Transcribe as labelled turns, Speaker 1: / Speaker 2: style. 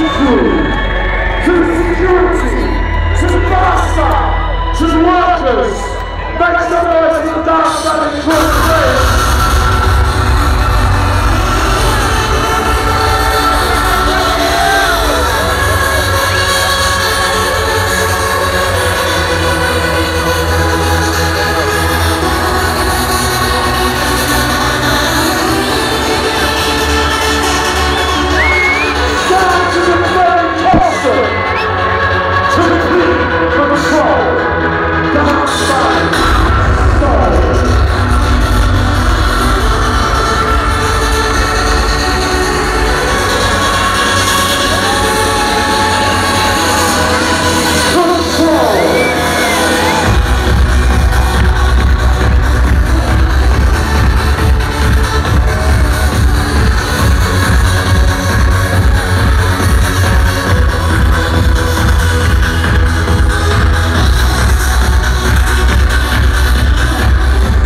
Speaker 1: to crew, to security, to.